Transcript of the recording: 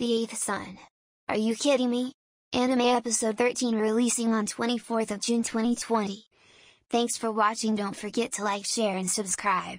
The Eighth Son. Are you kidding me? Anime episode 13 releasing on 24th of June 2020. Thanks for watching don't forget to like share and subscribe.